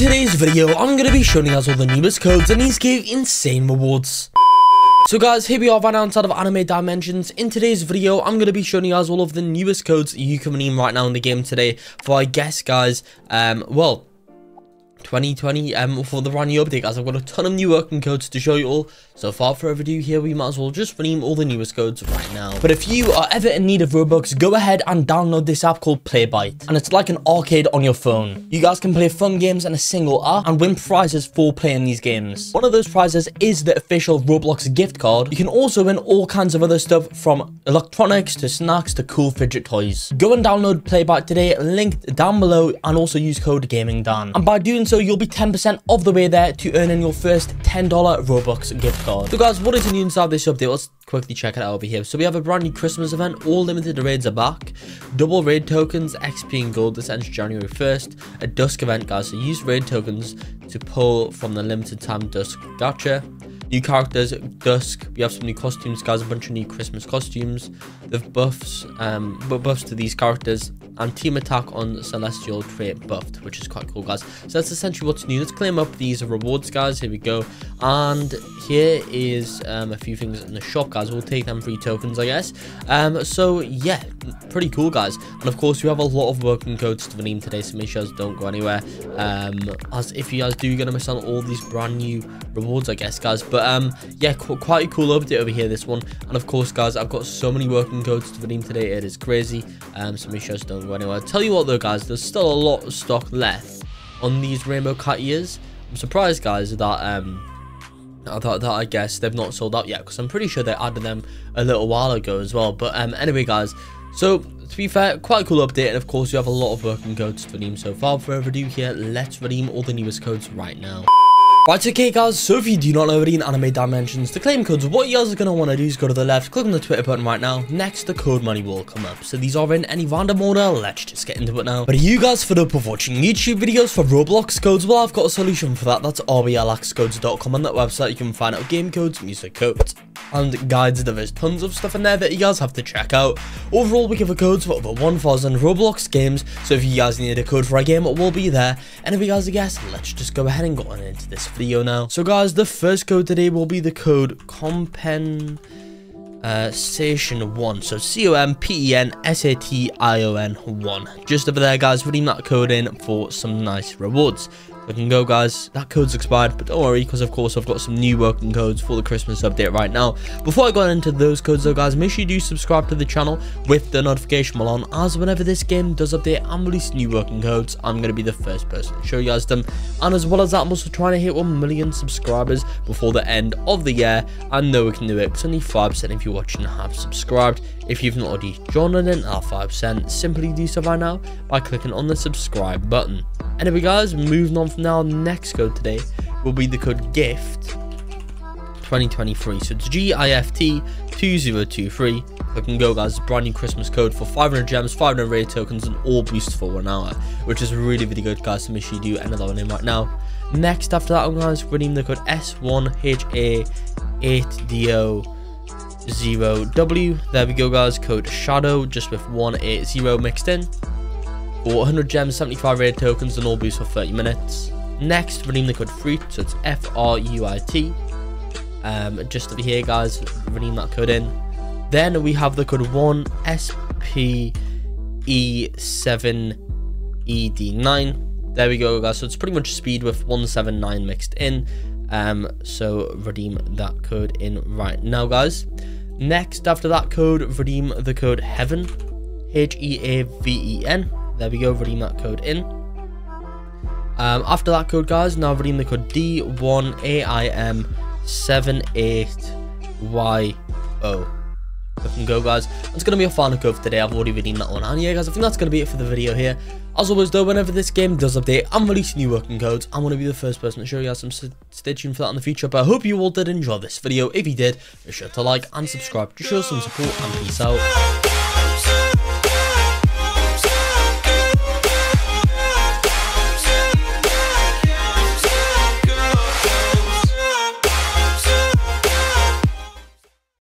today's video, I'm going to be showing you guys all the newest codes and these give insane rewards. So guys, here we are right now inside of Anime Dimensions. In today's video, I'm going to be showing you guys all of the newest codes you can redeem right now in the game today. For I guess, guys, um, well, 2020 um for the brand new update guys. I've got a ton of new working codes to show you all. So without further ado here we might as well just redeem all the newest codes right now. But if you are ever in need of robux go ahead and download this app called Playbite. And it's like an arcade on your phone. You guys can play fun games in a single app and win prizes for playing these games. One of those prizes is the official roblox gift card. You can also win all kinds of other stuff from electronics to snacks to cool fidget toys. Go and download Playbite today linked down below and also use code gaming dan and by doing so you'll be 10% of the way there to earning your first $10 Robux gift card. So guys, what is new inside this update? Let's quickly check it out over here. So we have a brand new Christmas event. All limited raids are back. Double raid tokens, XP and gold. This ends January 1st. A dusk event, guys. So use raid tokens to pull from the limited time dusk gacha. New characters, Dusk. We have some new costumes, guys. A bunch of new Christmas costumes. The buffs, um, buffs to these characters and team attack on celestial trait buffed which is quite cool guys so that's essentially what's new let's claim up these rewards guys here we go and here is um, a few things in the shop guys we'll take them free tokens i guess um so yeah pretty cool guys. And of course we have a lot of working codes to redeem today so make sure you don't go anywhere. Um as if you guys do you're gonna miss out on all these brand new rewards i guess guys. But um yeah qu quite a cool update over here this one. And of course guys i've got so many working codes to redeem today it is crazy. Um so make sure you don't go anywhere. Tell you what though guys there's still a lot of stock left on these rainbow cat ears i'm surprised guys that um I thought that I guess they've not sold out yet because I'm pretty sure they added them a little while ago as well. But um, anyway, guys, so, to be fair, quite a cool update, and of course, you have a lot of working codes to redeem. So, far further ado here, let's redeem all the newest codes right now. Right, okay guys, so if you do not already in Anime Dimensions, to claim codes, what you guys are going to want to do is go to the left, click on the Twitter button right now, next the code money will come up. So these are in any random order, let's just get into it now. But are you guys fed up of watching YouTube videos for Roblox codes? Well, I've got a solution for that, that's rblxcodes.com, on that website you can find out game codes, music codes, and guides. There is tons of stuff in there that you guys have to check out. Overall, we give a codes for over 1000 Roblox games, so if you guys need a code for a game, it will be there. And if you guys are guess, let's just go ahead and go on into this video now. So guys, the first code today will be the code compen uh, station 1 so c-o-m-p-e-n-s-a-t-i-o-n 1 just over there guys putting that code in for some nice rewards can go guys. That code's expired but don't worry because of course i've got some new working codes for the christmas update right now. Before i go into those codes though guys make sure you do subscribe to the channel with the notification bell on as whenever this game does update and release new working codes i'm going to be the first person to show you guys them. And as well as that i'm also trying to hit 1 million subscribers before the end of the year. I know we can do it because only 5% if you're watching have subscribed. If you've not already joined in at 5% simply do so right now by clicking on the subscribe button Anyway guys, moving on from now, next code today will be the code GIFT 2023. So it's G-I-F-T 2023. I can go guys, brand new Christmas code for 500 gems, 500 rare tokens, and all boosts for one hour, which is really, really good guys, so make sure you do that one in right now. Next after that, guys redeem the code S1HA8DO0W. There we go guys, code SHADOW, just with 180 mixed in for 100 gems, 75 rare tokens, and all boosts for 30 minutes. Next, redeem the code FRUIT, so it's F R U I T. Um, just over here, guys, redeem that code in. Then we have the code 1SPE7ED9. There we go, guys. So it's pretty much speed with 179 mixed in. Um, so redeem that code in right now, guys. Next, after that code, redeem the code HEAVEN, H E A V E N. There we go, redeem that code in. Um, after that code, guys, now redeem the code D1AIM78YO. Looking go, guys. It's going to be a final code for today. I've already redeemed that one. And yeah, guys, I think that's going to be it for the video here. As always, though, whenever this game does update, I'm releasing new working codes. I'm going to be the first person to show you guys some stay tuned for that in the future. But I hope you all did enjoy this video. If you did, be sure to like and subscribe to show some support and peace out.